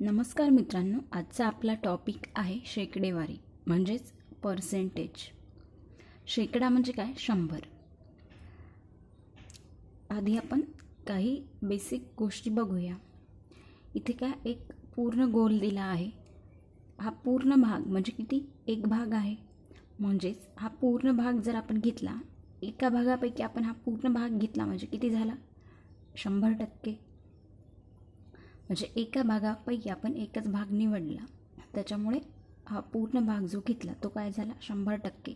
नमस्कार मित्रांनो आजचा आपला टॉपिक आहे शेकडेवारी म्हणजेच पर्सेंटेज शेकडा म्हणजे काय? शंभर. आधी आपण काही बेसिक गोष्टी बघूया. इथे काय एक पूर्ण गोल दिला आहे. हा पूर्ण भाग म्हणजे किती? एक भाग आहे. म्हणजेच हा पूर्ण भाग जर आपण घेतला एका भागापैकी आपण हा पूर्ण भाग घेतला म्हणजे किती झाला? शंभर टक्के. म्हणजे एका भागापैकी आपण एकच भाग निवडला. त्याच्यामुळे हा पूर्ण भाग जो घेतला तो काय झाला? शंभर टक्के.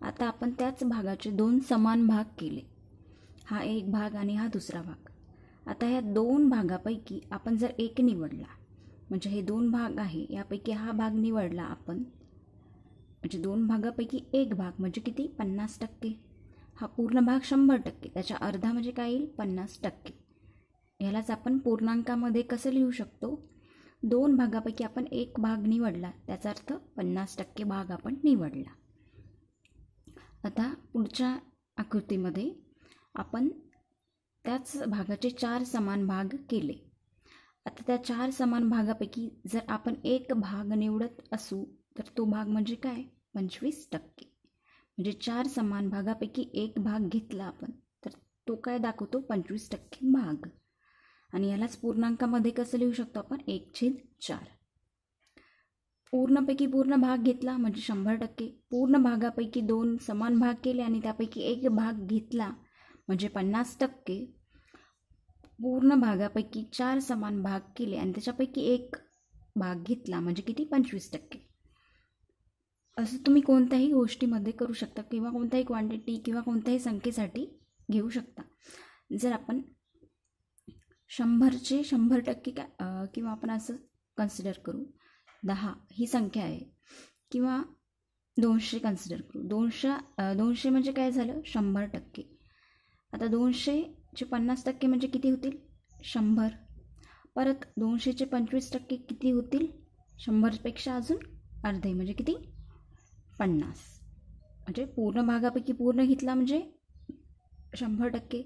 आता आपण त्याच भागाचे दोन समान भाग केले. हा एक भाग आणि हा दुसरा भाग. आता ह्या दोन भागापैकी आपण जर एक निवडला म्हणजे हे दोन भाग आहे यापैकी हा भाग निवडला आपण म्हणजे दोन भागापैकी एक भाग म्हणजे किती? पन्नास टक्के. हा पूर्ण भाग शंभर टक्के. त्याच्या अर्धा म्हणजे काय येईल? पन्नास टक्के. ह्यालाच आपण पूर्णांकामध्ये कसं लिहू शकतो? दोन भागापैकी आपण एक भाग निवडला त्याचा अर्थ पन्नास टक्के भाग आपण निवडला. आता पुढच्या आकृतीमध्ये आपण त्याच भागाचे चार समान भाग केले. आता त्या चार समान भागापैकी जर आपण एक भाग निवडत असू तर तो भाग म्हणजे काय? पंचवीस टक्के. म्हणजे चार समान भागापैकी एक भाग घेतला आपण तर तो काय दाखवतो? पंचवीस टक्के भाग. आणि यालाच पूर्णांकामध्ये कसं लिहू शकतो आपण? एक छेद चार. पूर्णपैकी पूर्ण भाग घेतला म्हणजे शंभर टक्के. पूर्ण भागापैकी दोन समान भाग केले आणि त्यापैकी एक भाग घेतला म्हणजे पन्नास टक्के. पूर्ण भागापैकी चार समान भाग केले आणि त्याच्यापैकी एक भाग घेतला म्हणजे किती? पंचवीस टक्के. असं तुम्ही कोणत्याही गोष्टीमध्ये करू शकता किंवा कोणत्याही क्वांटिटी किंवा कोणत्याही संख्येसाठी घेऊ शकता. जर आपण शंभरचे शंभर टक्के काय किंवा आपण असं कन्सिडर करू. दहा ही संख्या आहे. किंवा दोनशे कन्सिडर करू. दोनशे दोनशे म्हणजे काय झालं? शंभर टक्के. आता दोनशेचे पन्नास टक्के म्हणजे किती होतील? शंभर. परत दोनशेचे पंचवीस टक्के किती होतील? शंभरपेक्षा अजून अर्धे म्हणजे किती? पन्नास. म्हणजे पूर्ण भागापैकी पूर्ण घेतला म्हणजे शंभर टक्के.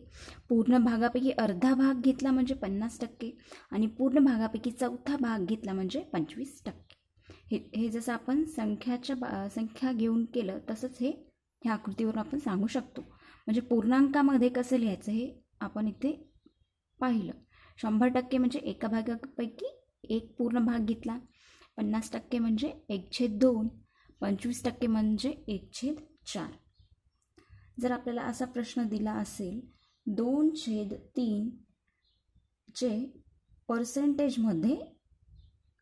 पूर्ण भागापैकी अर्धा भाग घेतला म्हणजे पन्नास टक्के आणि पूर्ण भागापैकी चौथा भाग घेतला म्हणजे पंचवीस टक्के. हे हे जसं आपण संख्याच्या बा संख्या घेऊन केलं तसंच हे ह्या आकृतीवरून आपण सांगू शकतो. म्हणजे पूर्णांकामध्ये कसं लिहायचं हे आपण इथे पाहिलं. शंभर टक्के म्हणजे एका भागापैकी एक पूर्ण भाग घेतला. पन्नास टक्के म्हणजे एक छेद दोन. पंचवीस टक्के म्हणजे एक छेद चार. जर आपल्याला असा प्रश्न दिला असेल दोन छेद तीन चे पर्सेंटेजमध्ये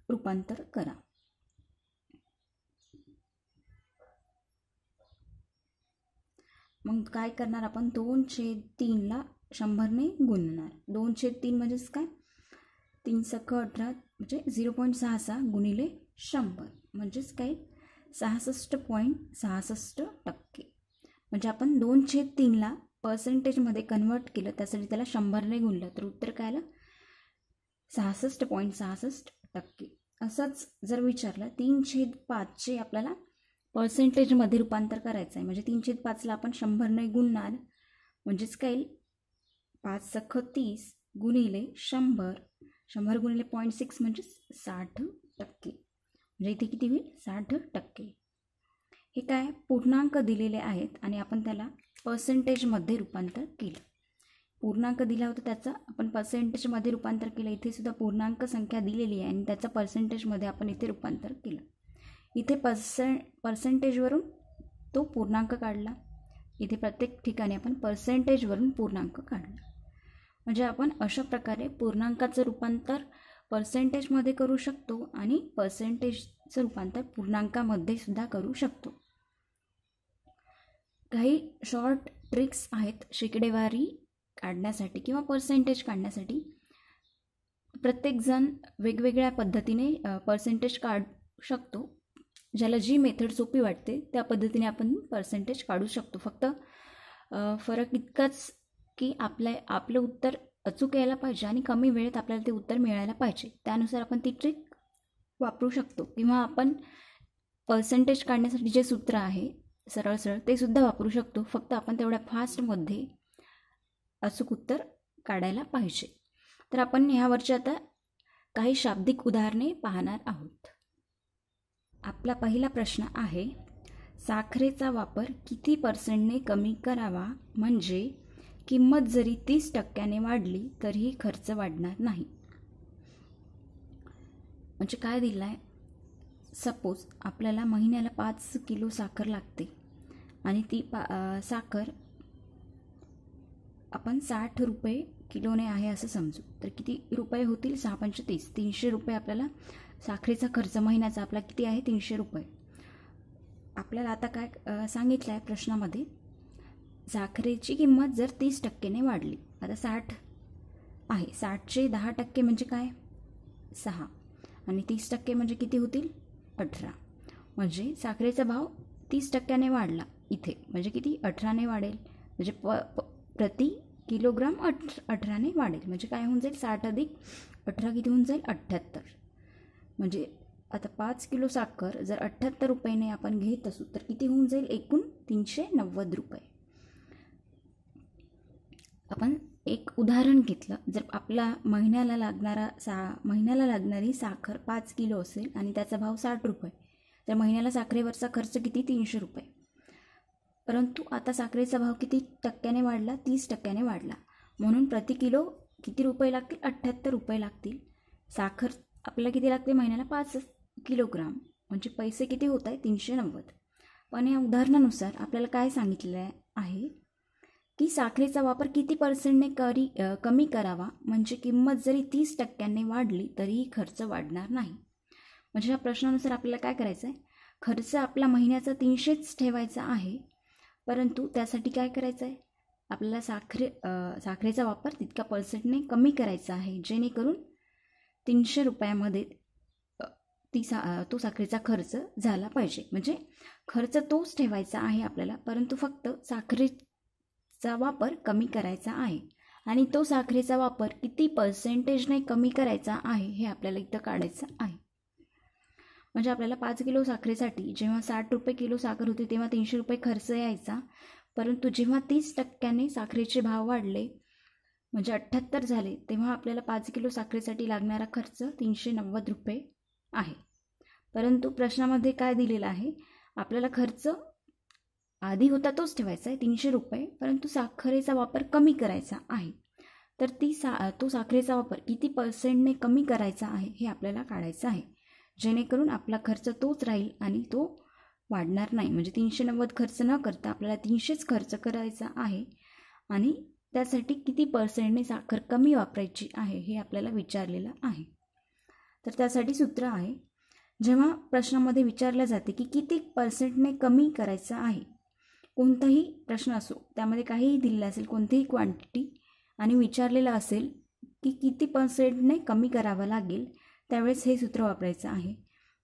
रूपांतर करा. मग काय करणार आपण? दोन छेद तीनला शंभरने गुणणार. दोन छेद तीन म्हणजेच काय? तीन सख अठरा म्हणजे झिरो पॉईंट सहा सहा गुणिले शंभर. म्हणजेच काय? सहासष्ट पॉईंट सहासष्ट टक्के. म्हणजे आपण दोन छेद तीनला पर्सेंटेजमध्ये कन्वर्ट केलं त्यासाठी त्याला शंभरने गुणलं. तर उत्तर काय आलं? सहासष्ट पॉईंट सहासष्ट टक्के. असंच जर विचारलं तीन छेद पाचचे आपल्याला पर्सेंटेजमध्ये रूपांतर करायचं आहे. म्हणजे तीन छेद पाचला आपण शंभरने गुणणार म्हणजेच काय पाच सख तीस गुणिले शंभर. शंभर गुणिले पॉईंट सिक्स म्हणजेच साठ टक्के. म्हणजे इथे किती होईल? साठ टक्के. हे काय पूर्णांक दिलेले आहेत आणि आपण त्याला पर्सेंटेजमध्ये रूपांतर केलं. पूर्णांक दिला होता त्याचं आपण पर्सेंटेजमध्ये रूपांतर केलं. इथे सुद्धा पूर्णांक संख्या दिलेली आहे आणि त्याचं पर्सेंटेजमध्ये आपण इथे रूपांतर केलं. इथे पर्सें पर्सेंटेजवरून तो पूर्णांक काढला. इथे प्रत्येक ठिकाणी आपण पर्सेंटेजवरून पूर्णांक काढला. म्हणजे आपण अशा प्रकारे पूर्णांकाचं रूपांतर पर्सेंटेजमध्ये करू शकतो आणि पर्सेंटेजचं रूपांतर पूर्णांकामध्ये सुद्धा करू शकतो. काही शॉर्ट ट्रिक्स आहेत शेकडेवारी काढण्यासाठी किंवा पर्सेंटेज काढण्यासाठी. प्रत्येकजण वेगवेगळ्या पद्धतीने पर्सेंटेज काढू शकतो. ज्याला जी मेथड सोपी वाटते त्या पद्धतीने आपण पर्सेंटेज काढू शकतो. फक्त फरक इतकाच की आपल्या आपलं उत्तर अचूक यायला पाहिजे आणि कमी वेळेत आपल्याला ते उत्तर मिळायला पाहिजे. त्यानुसार आपण ती ट्रिक वापरू शकतो. किंवा आपण पर्सेंटेज काढण्यासाठी जे सूत्र आहे सरळ सरळ. ते सुद्धा वापरू शकतो. फक्त आपण तेवढ्या फास्टमध्ये अचूक उत्तर काढायला पाहिजे. तर आपण ह्यावरची आता काही शाब्दिक उदाहरणे पाहणार आहोत. आपला पहिला प्रश्न आहे साखरेचा वापर किती पर्सेंटने कमी करावा? म्हणजे किंमत जरी तीस टक्क्याने वाढली तरीही खर्च वाढणार नाही. म्हणजे काय दिलं आहे सपोज आपल्याला महिन्याला पाच किलो साखर लागते. आणि ती पा साखर आपण साठ रुपये किलोने आहे असं समजू. तर किती रुपये होतील? सहा पंचतीस तीनशे रुपये आपल्याला साखरेचा खर्च महिन्याचा आपला किती आहे? तीनशे रुपये. आपल्याला आता काय सांगितलं आहे प्रश्नामध्ये साखरेची किंमत जर तीस टक्केने वाढली आता साठ आहे. साठचे दहा टक्के म्हणजे काय? सहा. आणि तीस टक्के म्हणजे किती होतील? अठरा. म्हणजे साखरेचा भाव तीस टक्क्याने वाढला. इथे. म्हणजे किती? अठराने वाढेल. म्हणजे प प्रति किलोग्राम अठ अठराने वाढेल. म्हणजे काय होऊन जाईल? साठ अधिक अठरा किती होऊन जाईल? अठ्ठ्याहत्तर. म्हणजे आता पाच किलो साखर जर अठ्ठ्याहत्तर रुपयाने आपण घेत असू तर किती होऊन जाईल? एकूण तीनशे नव्वद रुपये. आपण एक उदाहरण घेतलं. जर आपला महिन्याला लागणारा सा महिन्याला लागणारी साखर पाच किलो असेल आणि त्याचा भाव साठ रुपये तर महिन्याला साखरेवरचा खर्च किती? तीनशे रुपये. परंतु आता साखरेचा भाव किती टक्क्याने वाढला? तीस टक्क्याने वाढला. म्हणून प्रति किलो किती रुपये लागतील? अठ्ठ्याहत्तर रुपये लागतील. साखर आपल्याला किती लागते महिन्याला? पाच किलोग्राम. म्हणजे पैसे किती होत आहे तीनशे नव्वद. पण या उदाहरणानुसार आपल्याला काय सांगितलं आहे? की साखरेचा वापर किती पर्सेंटने करी कमी करावा? म्हणजे किंमत जरी तीस टक्क्यांनी वाढली तरीही खर्च वाढणार नाही. म्हणजे या प्रश्नानुसार आपल्याला काय करायचं आहे खर्च आपला महिन्याचा तीनशेच ठेवायचा आहे. परंतु त्यासाठी काय करायचं आहे? आपल्याला साखरे साखरेचा वापर तितका पर्सेंटने कमी करायचा आहे जेणेकरून तीनशे रुपयामध्ये ती सा तो साखरेचा खर्च झाला पाहिजे. म्हणजे खर्च तोच ठेवायचा आहे आपल्याला परंतु फक्त साखरेचा वापर कमी करायचा आहे. आणि तो साखरेचा वापर किती पर्सेंटेजने कमी करायचा आहे हे आपल्याला इथं काढायचं आहे. म्हणजे आपल्याला पाच किलो साखरेसाठी जेव्हा साठ रुपये किलो साखर होती तेव्हा तीनशे रुपये खर्च यायचा. परंतु जेव्हा तीस टक्क्याने साखरेचे भाव वाढले म्हणजे अठ्ठ्याहत्तर झाले तेव्हा आपल्याला पाच किलो साखरेसाठी लागणारा खर्च तीनशे नव्वद रुपये आहे. परंतु प्रश्नामध्ये काय दिलेलं आहे? आपल्याला खर्च आधी होता तोच ठेवायचा आहे तीनशे रुपये परंतु साखरेचा वापर कमी करायचा आहे. तर ती सा तो साखरेचा वापर किती पर्सेंटने कमी करायचा आहे हे आपल्याला काढायचं आहे. जेणेकरून आपला खर्च तोच राहील आणि तो वाढणार नाही. म्हणजे तीनशे नव्वद खर्च न करता आपल्याला तीनशेच खर्च करायचा आहे आणि त्यासाठी किती पर्सेंटने साखर कमी वापरायची आहे हे आपल्याला विचारलेलं आहे. तर त्यासाठी सूत्र आहे जेव्हा प्रश्नामध्ये विचारलं जाते की किती पर्सेंटने कमी करायचं आहे कोणताही प्रश्न असो त्यामध्ये काहीही दिलेलं असेल कोणतीही क्वांटिटी आणि विचारलेलं असेल की किती पर्सेंटने कमी करावं लागेल त्यावेळेस हे सूत्र वापरायचं आहे.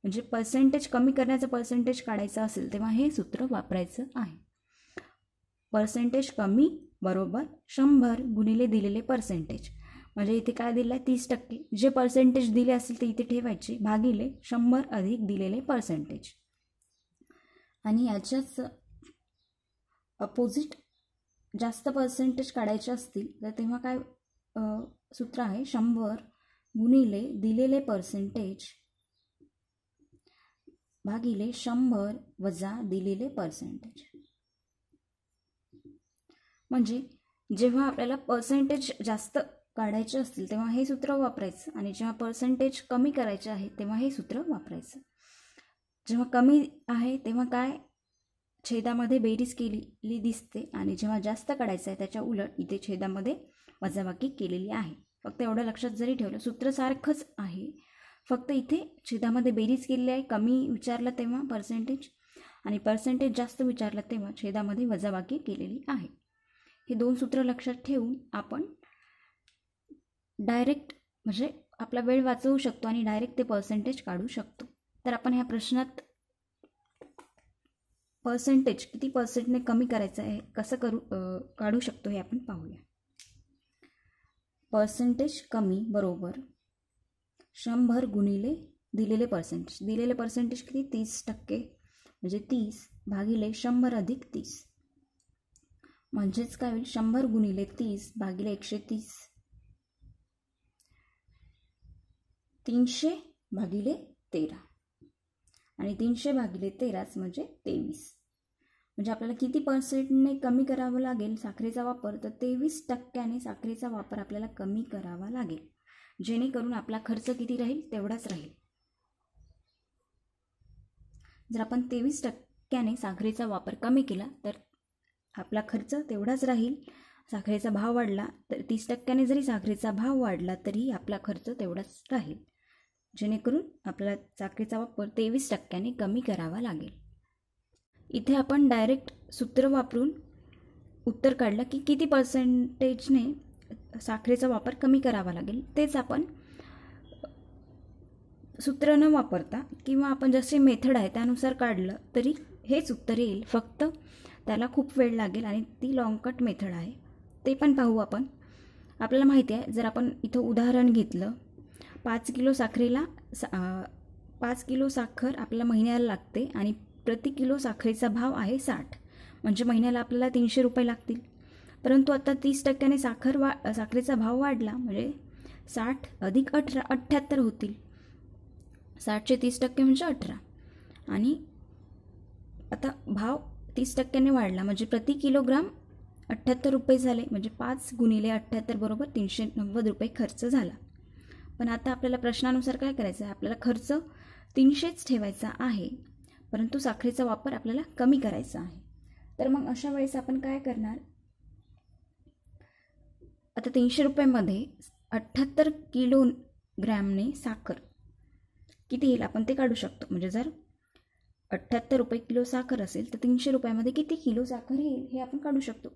म्हणजे पर्सेंटेज कमी करण्याचं पर्सेंटेज काढायचं असेल तेव्हा हे सूत्र वापरायचं आहे. पर्सेंटेज कमी बरोबर शंभर गुणिले दिलेले पर्सेंटेज म्हणजे इथे काय दिलं आहे तीस टक्के. जे पर्सेंटेज दिले असेल ते इथे ठेवायचे. भागिले शंभर अधिक दिलेले पर्सेंटेज आणि याच्याच अपोजिट जास्त पर्सेंटेज काढायचे असतील तर तेव्हा काय सूत्र आहे? शंभर गुणिले दिलेले पर्सेंटेज भागिले शंभर वजा दिलेले पर्सेंटेज म्हणजे जेव्हा आपल्याला पर्सेंटेज जास्त काढायचे असतील तेव्हा हे सूत्र वापरायचं आणि जेव्हा पर्सेंटेज कमी करायचे आहे तेव्हा हे सूत्र वापरायचं. जेव्हा कमी आहे तेव्हा काय? छेदामध्ये बेरीज केलेली दिसते आणि जेव्हा जास्त काढायचं आहे त्याच्या उलट इथे छेदामध्ये वजाबाकी केलेली आहे. फक्त एवढं लक्षात जरी ठेवलं सूत्र सारखंच आहे. फक्त इथे छेदामध्ये बेरीज केलेली आहे कमी विचारलं तेव्हा पर्सेंटेज आणि पर्सेंटेज जास्त विचारलं तेव्हा छेदामध्ये वजाबाकी केलेली आहे. हे दोन सूत्र लक्षात ठेवून आपण डायरेक्ट म्हणजे आपला वेळ वाचवू शकतो आणि डायरेक्ट ते पर्सेंटेज काढू शकतो. तर आपण ह्या प्रश्नात पर्सेंटेज किती पर्सेंटने कमी करायचं आहे कसं करू काढू शकतो हे आपण पाहूया. पर्सेंटेज कमी बरोबर. शंभर गुणिले दिलेले पर्सेंटेज दिलेले पर्सेंटेज किती? तीस टक्के. म्हणजे तीस भागिले शंभर अधिक तीस. म्हणजेच काय होईल? शंभर गुणिले तीस भागिले एकशे तीस. तीनशे भागिले तेरा. आणि तीनशे भागिले तेराच म्हणजे तेवीस. म्हणजे आपल्याला किती पर्सेंटने कमी करावं लागेल साखरेचा वापर तर तेवीस टक्क्याने साखरेचा वापर आपल्याला कमी करावा लागेल. जेणेकरून आपला खर्च किती राहील? तेवढाच राहील. जर आपण तेवीस टक्क्याने साखरेचा वापर कमी केला तर आपला खर्च तेवढाच राहील. साखरेचा भाव वाढला तर तीस टक्क्याने जरी साखरेचा भाव वाढला तरी आपला खर्च तेवढाच राहील. जेणेकरून आपला साखरेचा वापर तेवीस टक्क्याने कमी करावा लागेल. इथे आपण डायरेक्ट सूत्र वापरून उत्तर काढलं की किती पर्सेंटेजने साखरेचा वापर कमी करावा लागेल. तेच आपण सूत्र न वापरता किंवा आपण जसे मेथड आहे त्यानुसार काढलं तरी हेच उत्तर येईल. फक्त त्याला खूप वेळ लागेल आणि ती लॉंगकट मेथड आहे. ते पण पाहू आपण. आपल्याला माहिती आहे जर आपण इथं उदाहरण घेतलं पाच किलो साखरेला सा पाच किलो साखर आपल्याला महिन्याला लागते आणि प्रति किलो साखरेचा भाव आहे साठ. म्हणजे महिन्याला आपल्याला तीनशे रुपये लागतील. परंतु आता तीस टक्क्याने साखर वा साखरेचा भाव वाढला म्हणजे साठ अधिक अठरा अठ्ठ्याहत्तर होतील. साठचे तीस टक्के म्हणजे अठरा. आणि आता भाव तीस टक्क्याने वाढला म्हणजे प्रति किलोग्राम अठ्ठ्याहत्तर रुपये झाले म्हणजे पाच गुणिले अठ्ठ्याहत्तर बरोबर तीनशे नव्वद रुपये खर्च झाला. पण आता आपल्याला प्रश्नानुसार काय करायचं आहे आपल्याला खर्च तीनशेच ठेवायचा आहे. परंतु साखरेचा वापर आपल्याला कमी करायचा आहे. तर मग अशा वेळेस आपण काय करणार? आता तीनशे रुपयामध्ये अठ्ठ्याहत्तर किलो ग्रॅमने साखर किती येईल? आपण ते काढू शकतो. म्हणजे जर अठ्ठ्याहत्तर रुपये किलो साखर असेल तर तीनशे रुपयामध्ये किती किलो साखर येईल हे आपण काढू शकतो.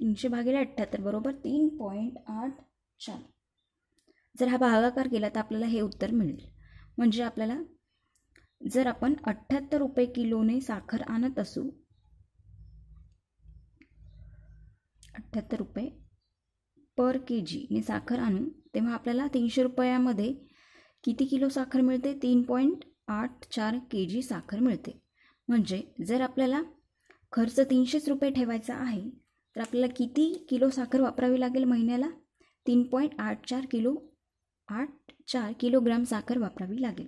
तीनशे भागेला अठ्ठ्याहत्तर बरोबर तीन पॉईंट आठ चार. जर हा भागाकार केला तर आपल्याला हे उत्तर मिळेल. म्हणजे आपल्याला जर आपण अठ्ठ्याहत्तर रुपये किलोने साखर आणत असू अठ्ठ्याहत्तर रुपये पर के जीने साखर आणू तेव्हा आपल्याला तीनशे रुपयामध्ये किती किलो साखर मिळते? तीन पॉईंट आठ चार के जी साखर मिळते. म्हणजे जर आपल्याला खर्च तीनशेच रुपये ठेवायचा आहे तर आपल्याला किती किलो साखर वापरावी लागेल महिन्याला? तीन पॉईंट आठ चार किलो आठ चार किलोग्राम साखर वापरावी लागेल.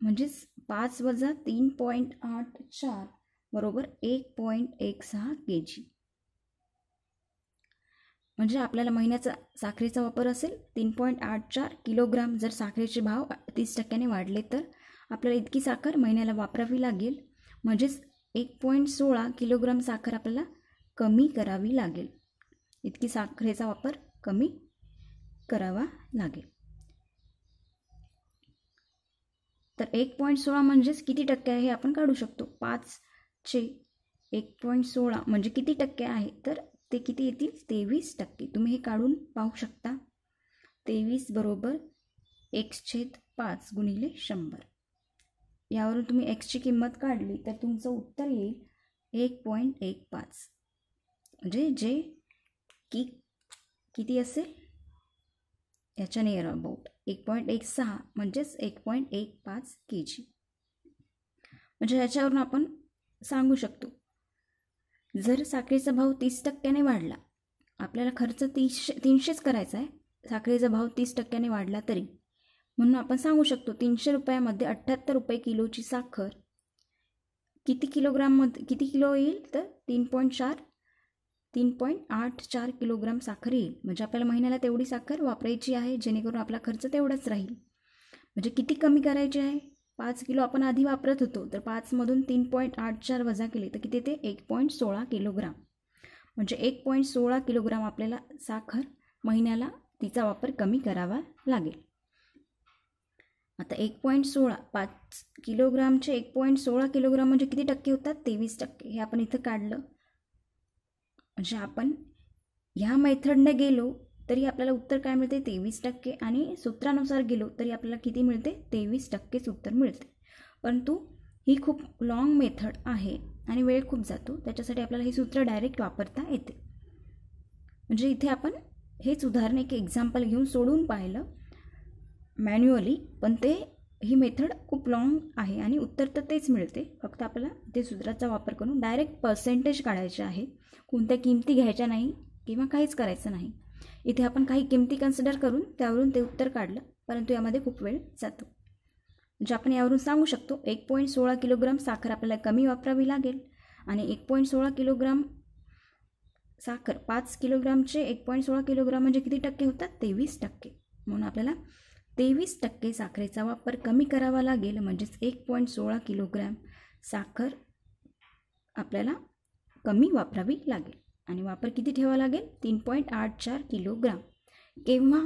म्हणजेच पाच वजा तीन पॉईंट आठ चार बरोबर एक पॉईंट एक सहा के जी म्हणजे आपल्याला महिन्याचा साखरेचा वापर असेल तीन पॉईंट आठ चार किलोग्राम जर साखरेचे भाव तीस टक्क्याने वाढले तर आपल्याला इतकी साखर महिन्याला वापरावी लागेल. म्हणजेच एक पॉईंट सोळा किलोग्राम साखर आपल्याला कमी करावी लागेल. इतकी साखरेचा वापर कमी करावा लागेल. तर एक पॉईंट सोळा म्हणजेच किती टक्के आहे हे आपण काढू शकतो. पाचचे एक पॉईंट सोळा म्हणजे किती टक्के आहे? तर ते किती येतील? तेवीस टक्के. तुम्ही हे काढून पाहू शकता. तेवीस बरोबर छेद पाच गुणिले शंभर. यावरून तुम्ही एक्सची किंमत काढली तर तुमचं उत्तर येईल एक पॉईंट एक पाच. म्हणजे जे की किती असेल? याच्या नियर अबाउट एक पॉईंट एक सहा म्हणजेच एक पॉईंट एक पाच के जी म्हणजे ह्याच्यावरून आपण सांगू शकतो जर साखरेचा भाव तीस टक्क्याने वाढला आपल्याला खर्च तीसशे तीनशेच करायचा आहे साखरेचा भाव तीस टक्क्याने वाढला तरी म्हणून आपण सांगू शकतो तीनशे रुपयामध्ये अठ्ठ्याहत्तर रुपये किलोची साखर किती किलोग्राममध्ये किती किलो येईल तर तीन पॉईंट चार तीन पॉईंट आठ चार किलोग्राम साखर येईल. म्हणजे आपल्याला महिन्याला तेवढी साखर वापरायची आहे जेणेकरून आपला खर्च तेवढाच राहील. म्हणजे किती कमी करायची आहे? पाच किलो आपण आधी वापरत होतो तर पाचमधून तीन पॉईंट आठ चार वजा केले तर किती ते एक पॉईंट सोळा किलोग्राम. म्हणजे एक पॉईंट सोळा किलोग्राम आपल्याला साखर महिन्याला तिचा वापर कमी करावा लागेल. आता एक पॉईंट सोळा पाच किलोग्रामचे एक पॉईंट सोळा किलोग्राम म्हणजे किती टक्के होतात? तेवीस टक्के. हे आपण इथं काढलं. म्हणजे आपण ह्या मेथडने गेलो तरी आपल्याला उत्तर काय मिळते? तेवीस टक्के. आणि सूत्रानुसार गेलो तरी आपल्याला किती मिळते? तेवीस टक्केच उत्तर मिळते. परंतु ही खूप लाँग मेथड आहे आणि वेळ खूप जातो. त्याच्यासाठी आपल्याला हे सूत्र डायरेक्ट वापरता येते. म्हणजे इथे आपण हेच उदाहरण एक एक्झाम्पल घेऊन सोडून पाहिलं. मॅन्युअली पण ते ही मेथड खूप लाँग आहे आणि उत्तर तर तेच मिळते. फक्त आपल्याला ते सूत्राचा वापर करून डायरेक्ट पर्सेंटेज काढायचे आहे. कोणत्या किमती घ्यायच्या नाही किंवा काहीच करायचं नाही. इथे आपण काही किमती कन्सिडर करून त्यावरून ते उत्तर काढलं परंतु यामध्ये खूप वेळ जातो. म्हणजे आपण यावरून सांगू शकतो एक पॉईंट सोळा किलोग्राम साखर आपल्याला कमी वापरावी लागेल आणि एक पॉईंट सोळा किलोग्राम साखर पाच किलोग्रामचे एक पॉईंट सोळा किलोग्राम म्हणजे किती टक्के होतात? तेवीस टक्के. म्हणून आपल्याला तेवीस टक्के साखरेचा वापर कमी करावा लागेल म्हणजेच एक पॉईंट सोळा किलोग्रॅम साखर आपल्याला कमी वापरावी लागेल. आणि वापर किती ठेवावा लागेल? तीन पॉईंट आठ चार किलोग्राम. केव्हा?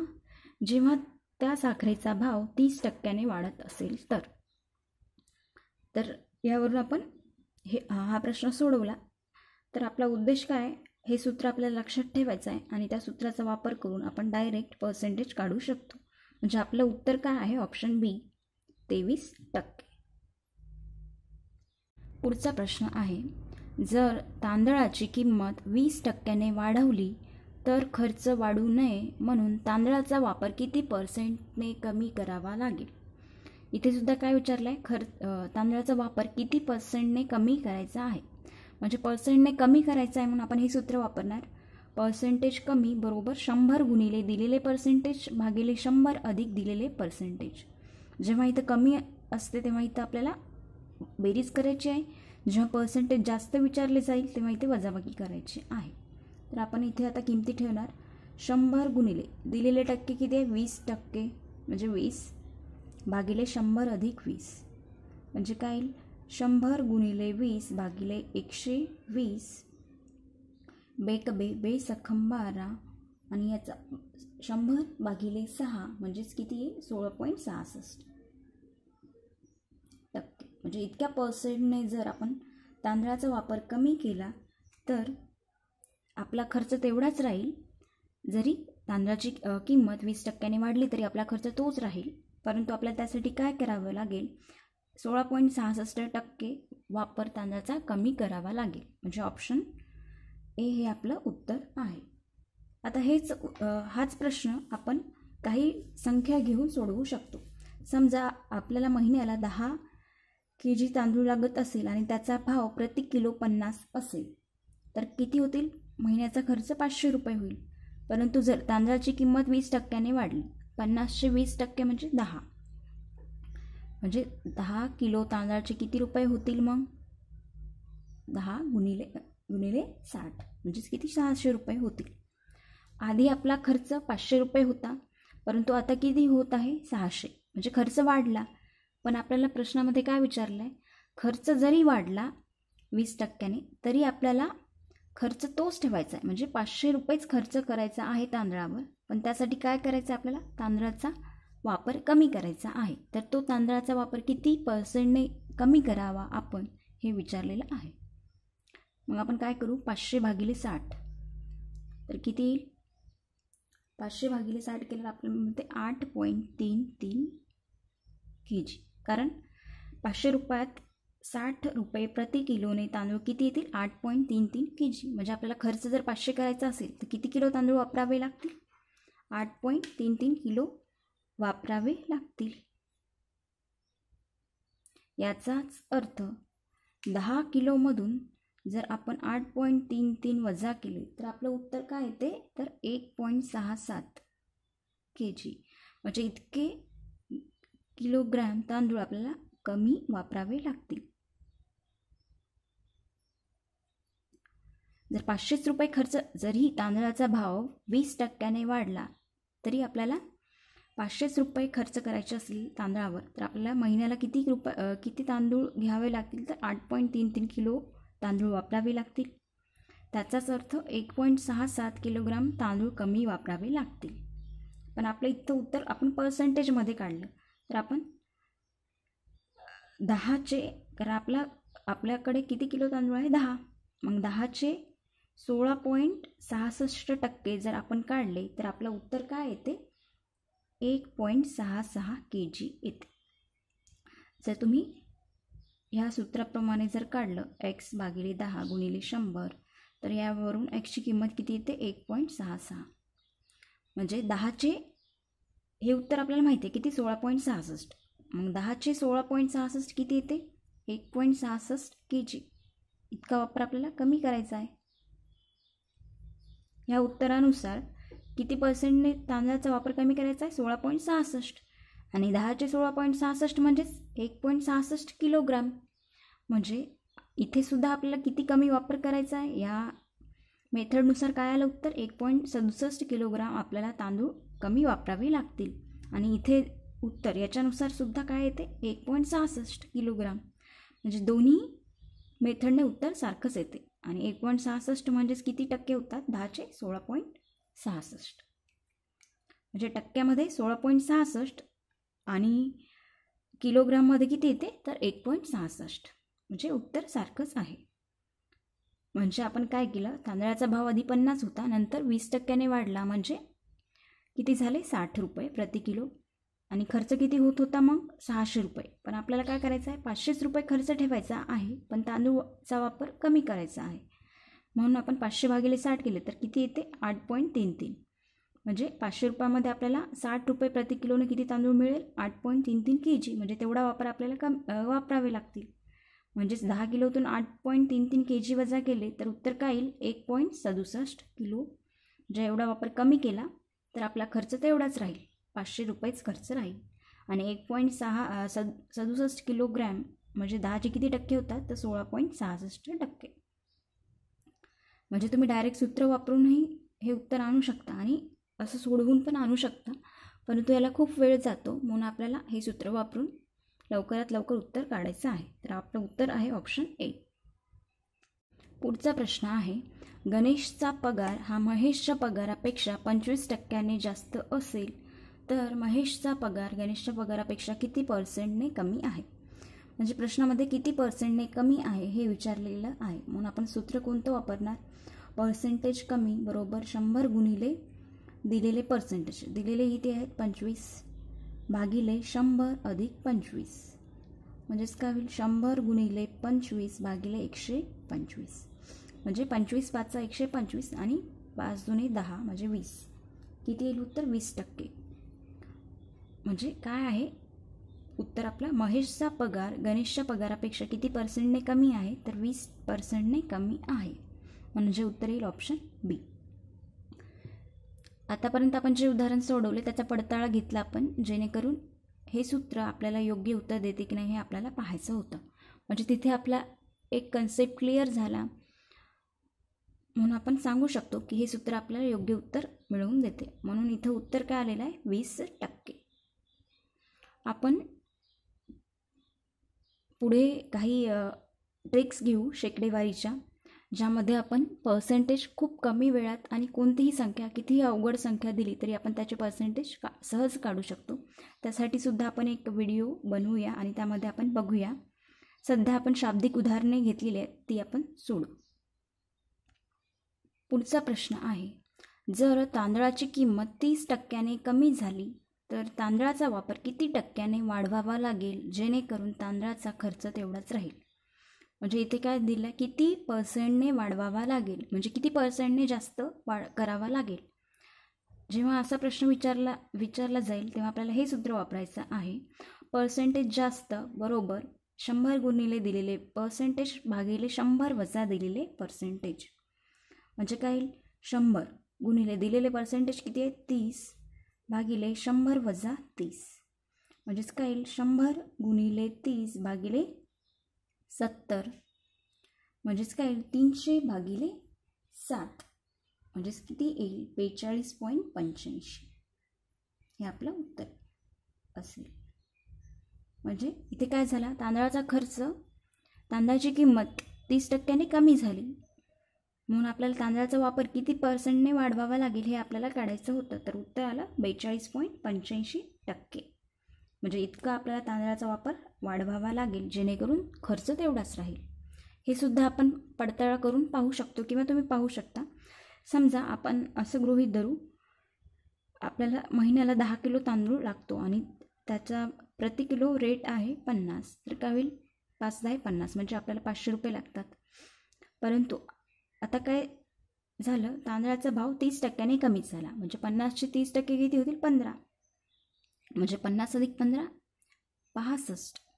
जेव्हा त्या साखरेचा भाव तीस टक्क्याने वाढत असेल तर. तर यावरून आपण हे हा प्रश्न सोडवला. तर आपला उद्देश काय? हे सूत्र आपल्याला लक्षात ठेवायचं आहे आणि त्या सूत्राचा वापर करून आपण डायरेक्ट पर्सेंटेज काढू शकतो. म्हणजे आपलं उत्तर काय आहे? ऑप्शन बी तेवीस टक्के. पुढचा प्रश्न आहे जर तांदळाची किंमत वीस टक्क्याने वाढवली तर खर्च वाढू नये म्हणून तांदळाचा वापर किती पर्सेंटने कमी करावा लागेल? इथे सुद्धा काय विचारलं आहे खर तांदळाचा वापर किती पर्सेंटने कमी करायचा आहे? म्हणजे पर्सेंटने कमी करायचा आहे म्हणून आपण हे सूत्र वापरणार? पर्सेंटेज कमी बरोबर शंभर गुणिले दिलेले पर्सेंटेज भागिले शंभर अधिक दिलेले पर्सेंटेज जेव्हा इथं कमी असते तेव्हा इथं आपल्याला बेरीज करायची आहे. जेव्हा पर्सेंटेज जास्त विचारले जाईल तेव्हा इथे वजाबाकी करायची आहे. तर आपण इथे आता किमती ठेवणार. शंभर गुणिले दिलेले टक्के किती आहे? वीस टक्के. म्हणजे वीस भागिले शंभर अधिक वीस. म्हणजे काय येईल? शंभर गुणिले वीस भागिले एकशे वीस बेक बे बे बारा आणि याचा शंभर भागिले सहा म्हणजेच किती आहे? सोळा पॉईंट सहासष्ट. टक्के म्हणजे इतक्या पर्सेंटने जर आपण तांदळाचा वापर कमी केला तर आपला खर्च तेवढाच राहील. जरी तांदळाची किंमत वीस टक्क्याने वाढली तरी आपला खर्च तोच राहील. परंतु आपल्याला त्यासाठी काय करावं लागेल? सोळा पॉईंट सहासष्ट टक्के वापर तांदळाचा कमी करावा लागेल. म्हणजे ऑप्शन ए हे आपलं उत्तर आहे. आता हेच हाच प्रश्न आपण काही संख्या घेऊन सोडवू शकतो. समजा आपल्याला महिन्याला दहा के जी तांदूळ लागत असेल आणि त्याचा भाव प्रति किलो पन्नास असेल तर किती होतील? महिन्याचा खर्च पाचशे रुपये होईल. परंतु जर तांदळाची किंमत वीस टक्क्याने वाढली पन्नासशे वीस टक्के म्हणजे दहा. म्हणजे दहा किलो तांदळाचे किती रुपये होतील मग? दहा गुणिले गुणिले साठ. म्हणजेच किती? सहाशे रुपये होतील. आधी आपला खर्च पाचशे रुपये होता. परंतु आता किती होत आहे? सहाशे. म्हणजे खर्च वाढला. पण आपल्याला प्रश्नामध्ये काय विचारलं आहे खर्च जरी वाढला वीस टक्क्याने तरी आपल्याला खर्च तोच ठेवायचा आहे. म्हणजे पाचशे रुपयेच खर्च करायचा आहे तांदळावर. पण त्यासाठी काय करायचं आहे आपल्याला? तांदळाचा वापर कमी करायचा आहे. तर तो तांदळाचा वापर किती पर्सेंटने कमी करावा आपण हे विचारलेलं आहे. मग आपण काय करू? पाचशे भागिले साठ. तर किती येईल? पाचशे भागिले साठ केलं आपल्याला मिळते आठ पॉईंट तीन तीन के जी कारण पाचशे रुपयात साठ रुपये प्रति किलोने तांदूळ किती येतील? आठ पॉईंट तीन तीन के जी म्हणजे आपल्याला खर्च जर पाचशे करायचा असेल तर किती किलो तांदूळ वापरावे लागतील? आठ पॉईंट तीन तीन किलो वापरावे लागतील. याचाच अर्थ दहा किलोमधून जर आपण आठ पॉईंट तीन तीन वजा केले तर आपलं उत्तर काय येते? तर एक पॉईंट सहा सात के जी म्हणजे इतके किलोग्रॅम तांदूळ आपल्याला कमी वापरावे लागतील. जर पाचशेच रुपये खर्च जरी तांदळाचा भाव वीस टक्क्याने वाढला तरी आपल्याला पाचशेच रुपये खर्च करायचे असतील तांदळावर तर आपल्याला महिन्याला किती रुपये किती तांदूळ घ्यावे लागतील? तर आठ पॉईंट तीन तीन किलो तांदूळ वापरावे लागतील. त्याचाच अर्थ एक पॉईंट सहा सात किलोग्राम तांदूळ कमी वापरावे लागतील. पण आपलं इथं उत्तर आपण पर्सेंटेजमध्ये काढलं. तर आपण दहाचे कारण आपला आपल्याकडे किती किलो तांदूळ आहे? दहा. मग दहाचे सोळा पॉईंट सहासष्ट टक्के जर आपण काढले तर आपलं उत्तर काय येते? एक पॉईंट सहा सहा के जी येते. जर तुम्ही ह्या सूत्राप्रमाणे जर काढलं एक्स भागिले दहा गुणिले शंभर तर यावरून एक्सची किंमत किती येते? एक पॉईंट सहा सहा. म्हणजे दहाचे हे उत्तर आपल्याला माहिती आहे किती? सोळा पॉईंट सहासष्ट. मग दहाचे सोळा पॉईंट सहासष्ट किती येते? एक पॉईंट सहासष्ट के जी इतका वापर आपल्याला कमी करायचा आहे. ह्या उत्तरानुसार किती पर्सेंटने तांदळाचा वापर कमी करायचा आहे? सोळा पॉईंट सहासष्ट. आणि दहाचे सोळा पॉईंट सहासष्ट म्हणजेच एक पॉईंट सहासष्ट किलोग्राम. म्हणजे इथे सुद्धा आपल्याला किती कमी वापर करायचा आहे? या मेथडनुसार काय आलं उत्तर? एक पॉईंट सदुसष्ट किलोग्राम आपल्याला तांदूळ कमी वापरावे लागतील. आणि इथे उत्तर याच्यानुसार सुद्धा काय येते? एक पॉईंट सहासष्ट किलोग्राम. म्हणजे दोन्ही मेथडने उत्तर सारखंच येते. आणि एक पॉईंट सहासष्ट म्हणजेच किती टक्के होतात? दहाचे सोळा पॉईंट सहासष्ट. म्हणजे टक्क्यामध्ये सोळा पॉईंट सहासष्ट आणि किलोग्राममध्ये किती येते? तर एक पॉईंट सहासष्ट. म्हणजे उत्तर सारखंच आहे. म्हणजे आपण काय केलं? तांदळाचा भाव आधी पन्नास होता नंतर वीस टक्क्याने वाढला. म्हणजे किती झाले? साठ रुपये प्रति किलो. आणि खर्च किती होत होता मग? सहाशे रुपये. पण आपल्याला काय करायचं आहे? पाचशेच रुपये खर्च ठेवायचा आहे पण तांदूळचा वापर कमी करायचा आहे. म्हणून आपण पाचशे भागिले साठ केले तर किती येते? आठ पॉईंट तीन तीन. म्हणजे पाचशे रुपयामध्ये आपल्याला साठ रुपये प्रति किलोने किती तांदूळ मिळेल? आठ पॉईंट तीन तीन के जी म्हणजे तेवढा वापर आपल्याला कम वापरावे लागतील. म्हणजेच दहा किलोतून आठ पॉईंट तीन तीन के जी वजा केले तर उत्तर काय येईल? एक पॉईंट सदुसष्ट किलो. जे एवढा वापर कमी केला तर आपला खर्च तेवढाच राहील. पाचशे रुपयेच खर्च राहील. आणि एक पॉईंट सहा सद सदुसष्ट किलोग्रॅम म्हणजे दहाचे किती टक्के होतात? तर सोळा पॉईंट सहासष्ट टक्के. म्हणजे तुम्ही डायरेक्ट सूत्र वापरूनही हे उत्तर आणू शकता. आणि असं सोडवून पण आणू शकता. परंतु याला खूप वेळ जातो. म्हणून आपल्याला हे सूत्र वापरून लवकरात लवकर उत्तर काढायचं आहे. तर आपलं उत्तर आहे ऑप्शन ए पुढचा प्रश्न आहे गणेशचा पगार हा महेशच्या पगारापेक्षा पंचवीस टक्क्याने जास्त असेल तर महेशचा पगार गणेशच्या पगारापेक्षा किती पर्सेंटने कमी आहे? म्हणजे प्रश्नामध्ये किती पर्सेंटने कमी आहे हे विचारलेलं आहे. म्हणून आपण सूत्र कोणतं वापरणार? पर्सेंटेज कमी बरोबर शंभर गुणिले दिलेले पर्सेंटेज दिलेले इथे आहेत पंचवीस. भागिले शंभर अधिक पंचवीस. म्हणजेच काय होईल? शंभर गुणिले पंचवीस भागिले एकशे पंचवीस. म्हणजे पंचवीस पाचचा एकशे पंचवीस आणि पाच जुने दहा म्हणजे वीस. किती येईल उत्तर? वीस टक्के. म्हणजे काय आहे? उत्तर आपला महेशचा पगार गणेशच्या पगारापेक्षा किती पर्सेंटने कमी आहे? तर वीस पर्सेंटने कमी आहे. म्हणजे उत्तर येईल ऑप्शन बी आतापर्यंत आपण जे उदाहरण सोडवले त्याचा पडताळा घेतला आपण जेणेकरून हे सूत्र आपल्याला योग्य उत्तर देते की नाही हे आपल्याला पाहायचं होतं. म्हणजे तिथे आपला एक कन्सेप्ट क्लिअर झाला. म्हणून आपण सांगू शकतो की हे सूत्र आपल्याला योग्य उत्तर मिळवून देते. म्हणून इथं उत्तर काय आलेलं आहे? वीस टक्के. आपण पुढे काही ट्रिक्स घेऊ शेकडेवारीच्या. ज्यामध्ये आपण पर्सेंटेज खूप कमी वेळात आणि कोणतीही संख्या कितीही अवघड संख्या दिली तरी आपण त्याचे पर्सेंटेज का सहज काढू शकतो. त्यासाठी सुद्धा आपण एक व्हिडिओ बनवूया आणि त्यामध्ये आपण बघूया. सध्या आपण शाब्दिक उदाहरणे घेतलेली आहेत ती आपण सोडू. पुढचा प्रश्न आहे. जर तांदळाची किंमत तीस टक्क्याने कमी झाली तर तांदळाचा वापर किती टक्क्याने वाढवावा लागेल जेणेकरून तांदळाचा खर्च तेवढाच राहील? म्हणजे इथे काय दिलं किती पर्सेंटने वाढवावा लागेल. म्हणजे किती पर्सेंटने जास्त वाढ करावा लागेल. जेव्हा असा प्रश्न विचारला विचारला जाईल तेव्हा आपल्याला हे सूत्र वापरायचं आहे. पर्सेंटेज जास्त बरोबर शंभर गुणिले दिलेले पर्सेंटेज भागिले शंभर वजा दिलेले पर्सेंटेज म्हणजे काय येईल? शंभर गुणिले दिलेले पर्सेंटेज किती आहे? तीस भागिले शंभर वजा तीस. म्हणजेच काय येईल? शंभर गुणिले तीस भागिले सत्तर. म्हणजेच काय? येईल तीनशे भागिले सात. म्हणजेच किती येईल? बेचाळीस पॉईंट पंच्याऐंशी. हे आपलं उत्तर असेल. म्हणजे इथे काय झाला? तांदळाचा खर्च तांदळाची किंमत तीस टक्क्याने कमी झाली. म्हणून आपल्याला तांदळाचा वापर किती पर्सेंटने वाढवावा लागेल हे आपल्याला काढायचं होतं. तर उत्तर आलं बेचाळीस पॉईंट पंच्याऐंशी टक्के. म्हणजे इतका आपल्याला तांदळाचा वापर वाढवावा लागेल जेणेकरून खर्च तेवढाच राहील. हे सुद्धा आपण पडताळा करून पाहू शकतो किंवा तुम्ही पाहू शकता. समजा आपण असं गृहीत धरू आपल्याला महिन्याला दहा किलो तांदूळ लागतो आणि त्याचा प्रति किलो रेट आहे पन्नास. तर काय होईल? पाच दहा पन्नास म्हणजे आपल्याला पाचशे रुपये लागतात. परंतु आता काय झालं? तांदळाचा भाव तीस टक्क्याने कमीच झाला. म्हणजे पन्नासचे तीस टक्के किती होतील? पंधरा. म्हणजे पन्नास अधिक पंधरा पासष्ट.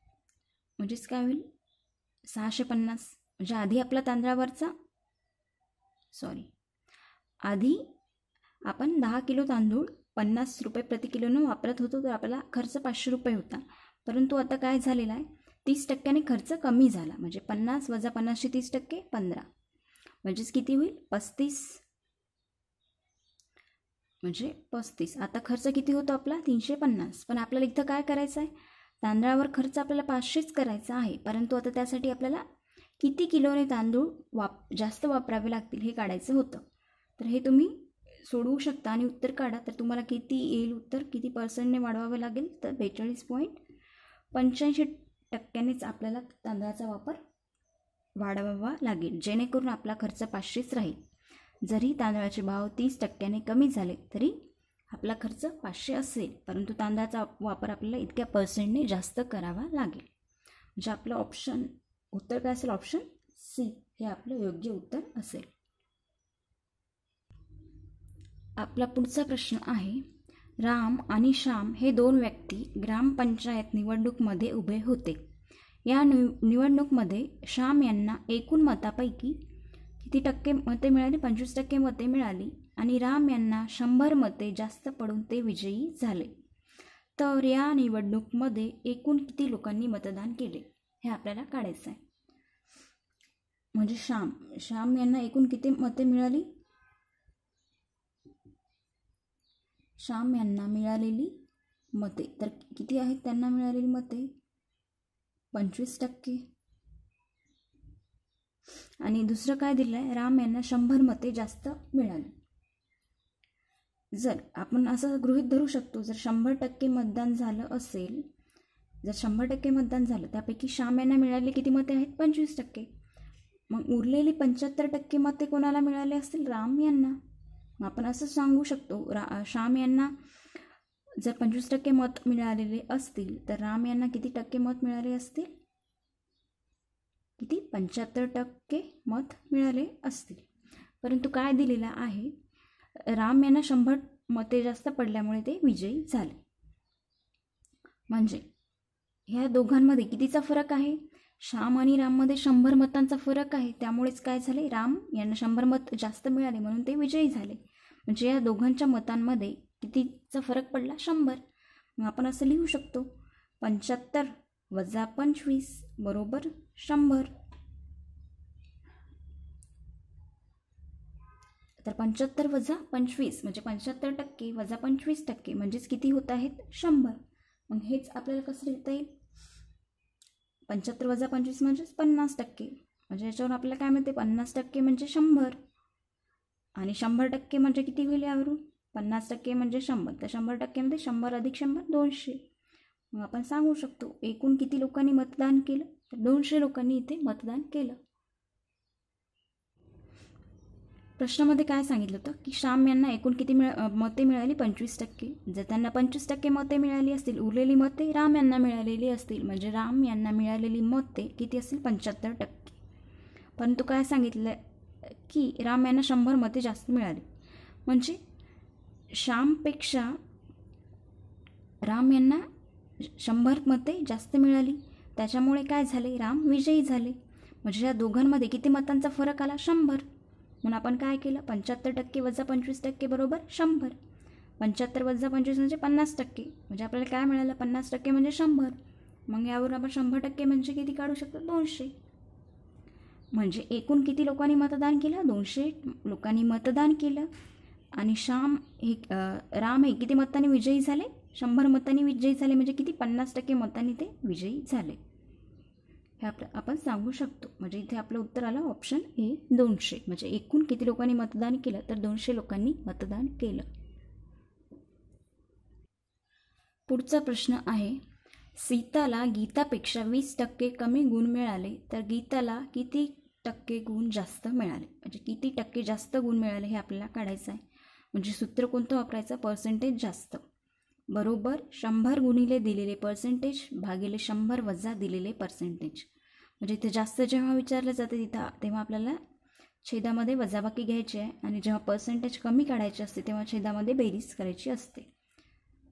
म्हणजेच काय होईल? सहाशे पन्नास म्हणजे आधी आपला तांदळावरचा? सॉरी आधी आपण दहा किलो तांदूळ पन्नास रुपये प्रति किलोनं वापरत होतो तर आपला खर्च पाचशे रुपये होता. परंतु आता काय झालेला आहे? तीस टक्क्याने खर्च कमी झाला. म्हणजे पन्नास वजा पन्नासशे तीस टक्के पंधरा. म्हणजेच किती होईल? पस्तीस. म्हणजे पस्तीस. आता खर्च किती होतो आपला? तीनशे पन्नास. पण आपल्याला इथं काय करायचं आहे तांदळावर खर्च आपल्याला पाचशेच करायचा आहे. परंतु आता त्यासाठी आपल्याला किती किलोने तांदूळ वाप जास्त वापरावे लागतील हे काढायचं होतं. तर हे तुम्ही सोडवू शकता आणि उत्तर काढा. तर तुम्हाला किती येईल उत्तर? किती पर्सेंटने वाढवावं लागेल? तर बेचाळीस पॉईंट पंच्याऐंशी टक्क्यानेच आपल्याला तांदळाचा वापर वाढवावा लागेल. जेणेकरून आपला खर्च पाचशेच राहील. जरी तांदळाचे भाव तीस टक्क्याने कमी झाले तरी आपला खर्च पाचशे असेल परंतु तांदळाचा वापर आपल्याला इतक्या पर्सेंटने जास्त करावा लागेल. म्हणजे आपलं ऑप्शन उत्तर काय असेल? ऑप्शन सी हे आपलं योग्य उत्तर असेल. आपला पुढचा प्रश्न आहे राम आणि श्याम हे दोन व्यक्ती ग्रामपंचायत निवडणूकमध्ये उभे होते. या निव निवडणूकमध्ये श्याम यांना एकूण मतापैकी किती टक्के मते मिळाली? पंचवीस टक्के मते मिळाली. आणि राम यांना शंभर मते जास्त पडून ते विजयी झाले. तर या निवडणूकमध्ये एकूण किती लोकांनी मतदान केले हे आपल्याला काढायचं आहे. म्हणजे श्याम श्याम यांना एकूण किती मते मिळाली? श्याम यांना मिळालेली मते तर किती आहेत त्यांना मिळालेली मते? पंचवीस टक्के. आणि दुसरं काय दिलं आहे राम यांना शंभर मते जास्त मिळाली. जर आपण असं गृहित धरू शकतो जर शंभर टक्के मतदान झालं असेल जर शंभर टक्के मतदान झालं त्यापैकी श्याम यांना मिळाले किती मते आहेत? पंचवीस टक्के. मग उरलेली पंच्याहत्तर टक्के मते कोणाला मिळाले असतील? राम यांना. मग आपण असं सांगू शकतो रा श्याम यांना जर पंचवीस टक्के मत मिळालेले असतील तर राम यांना किती टक्के मत मिळाले असतील? किती? पंच्याहत्तर टक्के मत मिळाले असतील. परंतु काय दिलेलं आहे? राम यांना शंभर मते जास्त पडल्यामुळे ते विजयी झाले. म्हणजे ह्या दोघांमध्ये कितीचा फरक आहे? श्याम आणि राममध्ये शंभर मतांचा फरक आहे. त्यामुळेच काय झाले? राम यांना शंभर मत जास्त मिळाले म्हणून ते विजयी झाले. म्हणजे या दोघांच्या मतांमध्ये कितीचा फरक पडला? शंभर. मग आपण असं लिहू शकतो. पंच्याहत्तर वजा पंचवीस बरोबर शंभर. तर पंच्याहत्तर वजा पंचवीस म्हणजे पंच्याहत्तर टक्के वजा पंचवीस टक्के म्हणजेच किती होत आहेत? शंभर. मग हेच आपल्याला कसं लिहिता येईल? पंच्याहत्तर वजा पंचवीस म्हणजेच पन्नास टक्के. म्हणजे याच्यावर आपल्याला काय मिळते पन्नास टक्के म्हणजे शंभर. आणि शंभर टक्के म्हणजे किती होईल यावरून? पन्नास टक्के म्हणजे शंभर. तर शंभर टक्केमध्ये म्हणजे शंभर अधिक शंभर दोनशे. मग आपण सांगू शकतो एकूण किती लोकांनी मतदान केलं? तर दोनशे लोकांनी इथे मतदान केलं. प्रश्नामध्ये काय सांगितलं होतं? की श्याम यांना एकूण किती मिळ मते मिळाली? पंचवीस टक्के. जर त्यांना पंचवीस टक्के मते मिळाली असतील उरलेली मते राम यांना मिळालेली असतील. म्हणजे राम यांना मिळालेली मते किती असतील? पंच्याहत्तर टक्के. परंतु काय सांगितलं की राम यांना शंभर मते जास्त मिळाली. म्हणजे श्यामपेक्षा राम यांना शंभर मते जास्त मिळाली. त्याच्यामुळे काय झाले? राम विजयी झाले. म्हणजे या दोघांमध्ये किती मतांचा फरक आला? शंभर. म्हणून आपण काय केलं? पंच्याहत्तर टक्के वजा पंचवीस टक्के बरोबर शंभर. पंच्याहत्तर वजा पंचवीस म्हणजे पन्नास टक्के. म्हणजे आपल्याला काय मिळालं? पन्नास टक्के म्हणजे शंभर. मग यावरून आपण शंभर टक्के म्हणजे किती काढू शकतो? दोनशे. म्हणजे एकूण किती लोकांनी मतदान केलं? दोनशे लोकांनी मतदान केलं. आणि श्याम हे राम हे किती मतांनी विजयी झाले? शंभर मतांनी विजयी झाले म्हणजे किती? पन्नास टक्के मतांनी ते विजयी झाले. हे आपलं आपण सांगू शकतो. म्हणजे इथे आपलं उत्तर आलं ऑप्शन ए दोनशे. म्हणजे एकूण किती लोकांनी मतदान केलं? तर दोनशे लोकांनी मतदान केलं. पुढचा प्रश्न आहे सीताला गीतापेक्षा वीस टक्के कमी गुण मिळाले तर गीताला किती टक्के गुण जास्त मिळाले? म्हणजे किती टक्के जास्त गुण मिळाले हे आपल्याला काढायचं आहे. म्हणजे सूत्र कोणतं वापरायचं? पर्सेंटेज जास्त. बरोबर शंभर गुणिले दिलेले पर्सेंटेज भागिले शंभर वजा दिलेले पर्सेंटेज म्हणजे इथे जास्त जेव्हा विचारलं जाते तिथं तेव्हा आपल्याला छेदामध्ये वजाबाकी घ्यायची आहे आणि जेव्हा पर्सेंटेज कमी काढायची असते तेव्हा छेदामध्ये बेरीज करायची असते.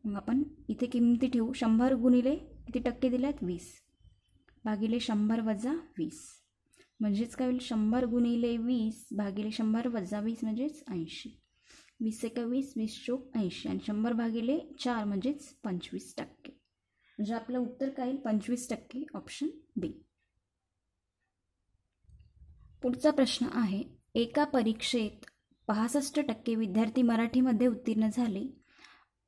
मग आपण इथे किमती ठेवू. शंभर गुणिले किती टक्के दिले आहेत वीस. भागिले शंभर वजा वीस. म्हणजेच काय होईल? शंभर गुणिले वीस भागिले शंभर वजा वीस म्हणजेच ऐंशी. वीस एका वीस वीस चोक ऐंशी. आणि शंभर भागिले चार म्हणजेच पंचवीस टक्के. म्हणजे आपलं उत्तर काय येईल? पंचवीस टक्के ऑप्शन बी पुढचा प्रश्न आहे एका परीक्षेत पासष्ट टक्के विद्यार्थी मराठीमध्ये उत्तीर्ण झाले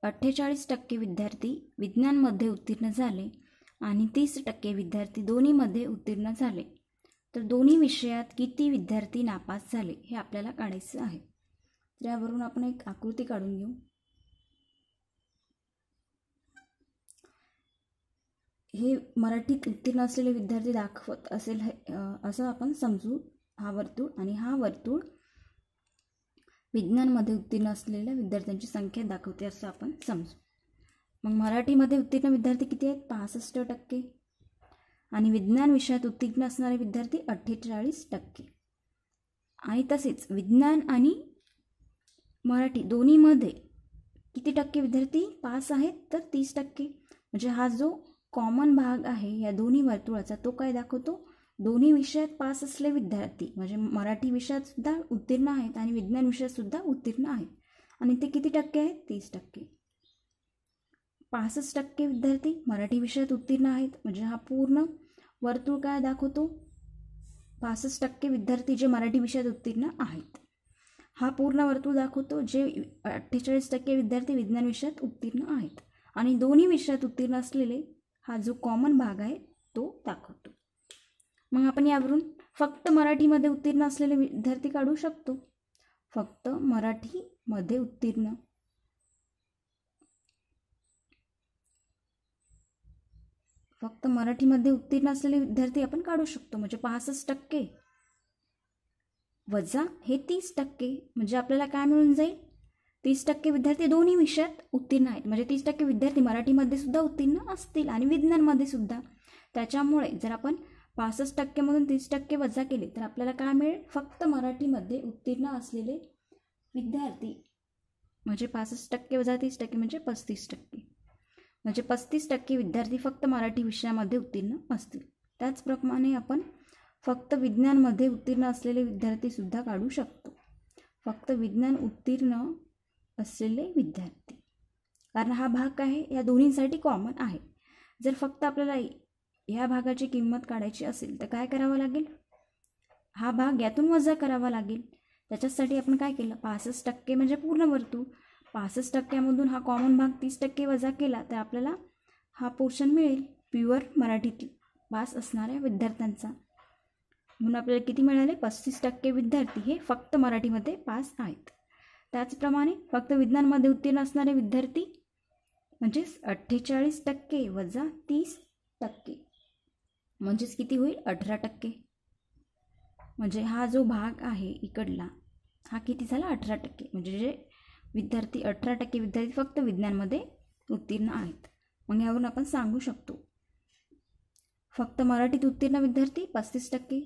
अठ्ठेचाळीस टक्के विद्यार्थी विज्ञानमध्ये उत्तीर्ण झाले आणि तीस टक्के विद्यार्थी दोन्हीमध्ये उत्तीर्ण झाले. तर दोन्ही विषयात किती विद्यार्थी नापास झाले हे आपल्याला काढायचं आहे. तर यावरून आपण एक आकृती काढून घेऊ. हे मराठीत उत्तीर्ण असलेले विद्यार्थी दाखवत असेल असं आपण समजू हा वर्तुळ आणि हा वर्तुळ विज्ञानमध्ये उत्तीर्ण असलेल्या विद्यार्थ्यांची संख्या दाखवते असं आपण समजू. मग मराठीमध्ये उत्तीर्ण विद्यार्थी किती आहेत? पासष्ट टक्के. आणि विज्ञान विषयात उत्तीर्ण असणारे विद्यार्थी अठ्ठेचाळीस टक्के. आणि तसेच विज्ञान आणि मराठी दोन्हीमध्ये किती टक्के विद्यार्थी पास आहेत? तर तीस टक्के. म्हणजे हा जो कॉमन भाग आहे या दोन्ही वर्तुळाचा तो काय दाखवतो? दोन्ही विषयात पास असले विद्यार्थी म्हणजे मराठी विषयात सुद्धा उत्तीर्ण आहेत आणि विज्ञान विषयात सुद्धा उत्तीर्ण आहेत. आणि ते किती टक्के आहेत? तीस टक्के. पासष्ट टक्के विद्यार्थी मराठी विषयात उत्तीर्ण आहेत. म्हणजे हा पूर्ण वर्तुळ काय दाखवतो? पासष्ट टक्के विद्यार्थी जे मराठी विषयात उत्तीर्ण आहेत. हा पूर्ण वर्तुळ दाखवतो जे अठ्ठेचाळीस टक्के विद्यार्थी विज्ञान विषयात उत्तीर्ण आहेत. आणि दोन्ही विषयात उत्तीर्ण असलेले हा जो कॉमन भाग आहे तो दाखवतो. मग आपण यावरून फक्त मराठीमध्ये उत्तीर्ण असलेले विद्यार्थी काढू शकतो. फक्त मराठीमध्ये उत्तीर्ण. फक्त मराठीमध्ये उत्तीर्ण असलेले विद्यार्थी आपण काढू शकतो. म्हणजे पासष्ट टक्के. वजा हे तीस टक्के. म्हणजे आपल्याला काय मिळून जाईल? तीस टक्के विद्यार्थी दोन्ही विषयात उत्तीर्ण आहेत. म्हणजे तीस टक्के विद्यार्थी मराठीमध्ये सुद्धा उत्तीर्ण असतील आणि विज्ञानमध्ये सुद्धा. त्याच्यामुळे जर आपण पासष्ट टक्केमधून तीस टक्के वजा केले तर आपल्याला काय मिळेल? फक्त मराठीमध्ये उत्तीर्ण असलेले विद्यार्थी. म्हणजे पासष्ट टक्के वजा तीस टक्के म्हणजे पस्तीस टक्के. म्हणजे पस्तीस टक्के विद्यार्थी फक्त मराठी विषयामध्ये उत्तीर्ण असतील. त्याचप्रमाणे आपण फक्त विज्ञानमध्ये उत्तीर्ण असलेले विद्यार्थीसुद्धा काढू शकतो. फक्त विज्ञान उत्तीर्ण असलेले विद्यार्थी. कारण हा भाग आहे? या दोन्हींसाठी कॉमन आहे. जर फक्त आपल्याला ह्या भागाची किंमत काढायची असेल तर काय करावं लागेल? हा भाग यातून वजा करावा लागेल. त्याच्यासाठी आपण काय केलं? पासष्ट टक्के म्हणजे पूर्ण वर्तू पासष्ट टक्क्यामधून हा कॉमन भाग तीस टक्के वजा केला तर आपल्याला हा पोर्शन मिळेल प्युअर मराठीतील पास असणाऱ्या विद्यार्थ्यांचा. म्हणून आपल्याला किती मिळाले? पस्तीस टक्के विद्यार्थी हे फक्त मराठीमध्ये पास आहेत. त्याचप्रमाणे फक्त विज्ञानमध्ये उत्तीर्ण असणारे विद्यार्थी म्हणजेच अठ्ठेचाळीस टक्के वजा तीस टक्के. म्हणजेच किती होईल? अठरा टक्के. म्हणजे हा जो भाग आहे इकडला हा किती झाला? अठरा टक्के. म्हणजे जे विद्यार्थी अठरा टक्के विद्यार्थी फक्त विज्ञानमध्ये उत्तीर्ण आहेत. मग यावरून आपण सांगू शकतो. फक्त मराठीत उत्तीर्ण विद्यार्थी पस्तीस टक्के.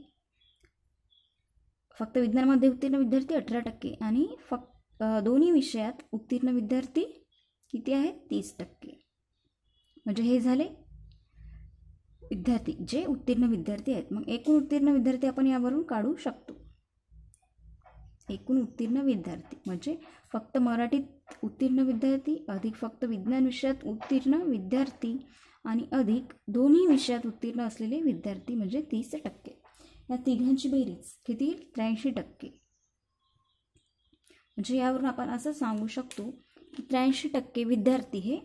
फक्त विज्ञानमध्ये उत्तीर्ण विद्यार्थी अठरा टक्के. आणि फक्त दोन्ही विषयात उत्तीर्ण विद्यार्थी किती आहेत? तीस टक्के. म्हणजे हे झाले विद्यार्थी जे उत्तीर्ण विद्यार्थी आहेत मग एकूण उत्तीर्ण विद्यार्थी आपण यावरून काढू शकतो. एकूण उत्तीर्ण विद्यार्थी म्हणजे फक्त मराठीत उत्तीर्ण विद्यार्थी अधिक फक्त विज्ञान विषयात उत्तीर्ण विद्यार्थी आणि अधिक दोन्ही विषयात उत्तीर्ण असलेले विद्यार्थी म्हणजे तीस टक्के. या तिघांची बेरीज किती? त्र्याऐंशी टक्के. म्हणजे यावरून आपण असं सांगू शकतो की त्र्याऐंशी टक्के विद्यार्थी हे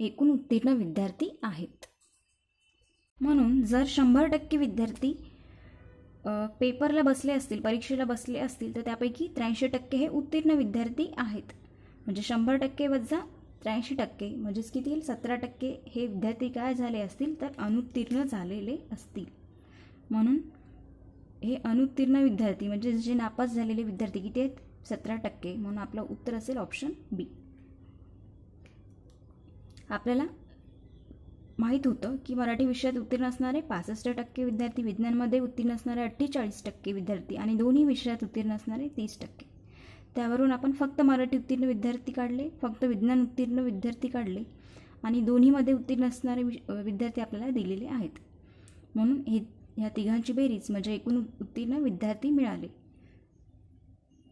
एकूण उत्तीर्ण विद्यार्थी आहेत. म्हणून जर शंभर टक्के विद्यार्थी पेपरला बसले असतील परीक्षेला बसले असतील तर त्यापैकी त्र्याऐंशी टक्के हे उत्तीर्ण विद्यार्थी आहेत. म्हणजे शंभर टक्के वजा त्र्याऐंशी टक्के म्हणजेच किती येईल? सतरा टक्के हे विद्यार्थी काय झाले असतील तर अनुत्तीर्ण झालेले असतील. म्हणून हे अनुत्तीर्ण विद्यार्थी म्हणजे जे नापास झालेले विद्यार्थी किती आहेत? सतरा टक्के. म्हणून आपलं उत्तर असेल ऑप्शन बी. आपल्याला माहीत होतं की मराठी विषयात उत्तीर्ण असणारे पासष्ट टक्के विद्यार्थी विज्ञानमध्ये उत्तीर्ण असणारे अठ्ठेचाळीस टक्के विद्यार्थी आणि दोन्ही विषयात उत्तीर्ण असणारे तीस टक्के. त्यावरून आपण फक्त मराठी उत्तीर्ण विद्यार्थी काढले फक्त विज्ञान उत्तीर्ण विद्यार्थी काढले आणि दोन्हीमध्ये उत्तीर्ण असणारे विद्यार्थी आपल्याला दिलेले आहेत. म्हणून हे ह्या तिघांची बेरीज म्हणजे एकूण उत्तीर्ण विद्यार्थी मिळाले.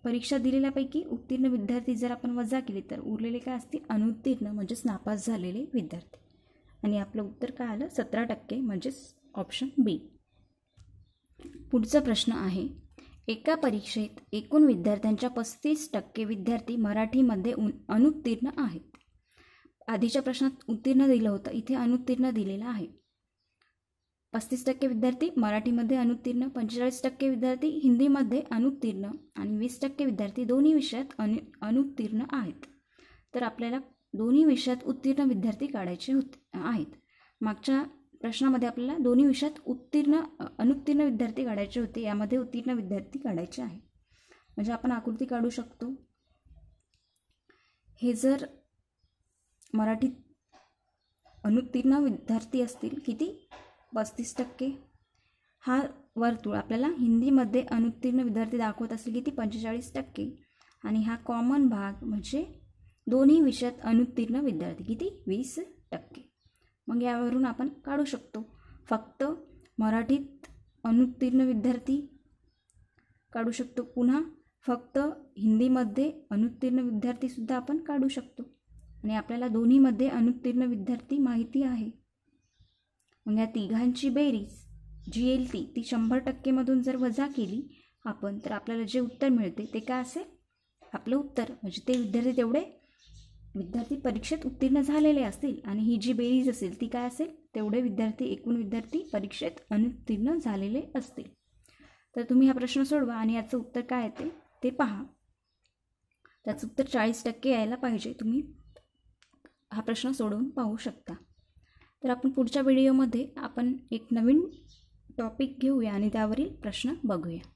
परीक्षा दिलेल्यापैकी उत्तीर्ण विद्यार्थी जर आपण वजा केली तर उरलेले काय असतील? अनुत्तीर्ण म्हणजेच नापास झालेले विद्यार्थी. आणि आपलं उत्तर काय आलं? सतरा टक्के म्हणजेच ऑप्शन बी पुढचा प्रश्न आहे एका परीक्षेत एकूण विद्यार्थ्यांच्या पस्तीस टक्के विद्यार्थी मराठीमध्ये उन अनुत्तीर्ण आहेत. आधीच्या प्रश्नात उत्तीर्ण दिलं होतं इथे अनुत्तीर्ण दिलेलं आहे. पस्तीस टक्के विद्यार्थी मराठीमध्ये अनुत्तीर्ण पंचेचाळीस टक्के विद्यार्थी हिंदीमध्ये अनुत्तीर्ण आणि वीस टक्के विद्यार्थी दोन्ही विषयात अनु अनुत्तीर्ण आहेत. तर आपल्याला दोन्ही विषयात उत्तीर्ण विद्यार्थी काढायचे होते आहेत. मागच्या प्रश्नामध्ये आपल्याला दोन्ही विषयात उत्तीर्ण अनुत्तीर्ण विद्यार्थी काढायचे होते यामध्ये उत्तीर्ण विद्यार्थी काढायचे आहे. म्हणजे आपण आकृती काढू शकतो. हे जर मराठीत अनुत्तीर्ण विद्यार्थी असतील किती? पस्तीस टक्के. हा वर्तुळ आपल्याला हिंदीमध्ये अनुत्तीर्ण विद्यार्थी दाखवत असेल किती? पंचेचाळीस टक्के. आणि हा कॉमन भाग म्हणजे दोन्ही विषयात अनुत्तीर्ण विद्यार्थी. किती? वीस टक्के. मग यावरून आपण काढू शकतो. फक्त मराठीत अनुत्तीर्ण विद्यार्थी काढू शकतो. पुन्हा फक्त हिंदीमध्ये अनुत्तीर्ण विद्यार्थीसुद्धा आपण काढू शकतो. आणि आपल्याला दोन्हीमध्ये अनुत्तीर्ण विद्यार्थी माहिती आहे. मग या तिघांची बेरीज जी एल ती ती शंभर टक्केमधून जर वजा केली आपण तर आपल्याला जे उत्तर मिळते ते काय असेल? आपलं उत्तर. म्हणजे ते विद्यार्थी तेवढे विद्यार्थी परीक्षेत उत्तीर्ण झालेले असतील आणि ही जी बेरीज असेल ती काय असेल? तेवढे विद्यार्थी एकूण विद्यार्थी परीक्षेत अनुत्तीर्ण झालेले असतील. तर तुम्ही हा प्रश्न सोडवा आणि याचं उत्तर काय येते ते पहा. त्याचं उत्तर चाळीस टक्के यायला पाहिजे. तुम्ही हा प्रश्न सोडवून पाहू शकता. तर आपण पुढच्या व्हिडिओमध्ये आपण एक नवीन टॉपिक घेऊया आणि त्यावरील प्रश्न बघूया.